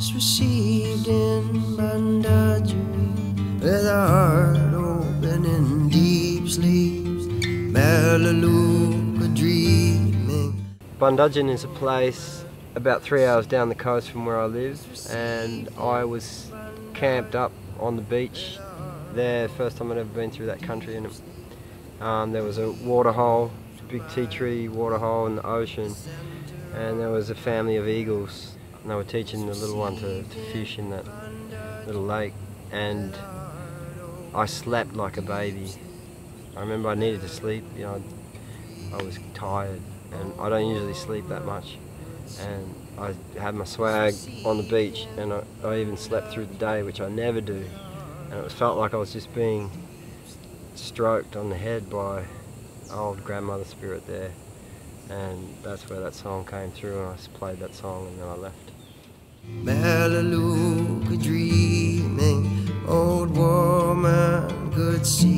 was received in Bundagen with a heart open in deep sleep. Melaleuca dreaming. Bundagen is a place about three hours down the coast from where I live and I was camped up on the beach there first time I'd ever been through that country and um, there was a water hole, big tea tree water hole in the ocean and there was a family of eagles and they were teaching the little one to, to fish in that little lake. And I slept like a baby. I remember I needed to sleep, you know, I was tired and I don't usually sleep that much. And I had my swag on the beach and I, I even slept through the day which I never do. And it felt like I was just being stroked on the head by old grandmother spirit there and that's where that song came through and I played that song and then I left. Melaleuca dreaming, old woman could see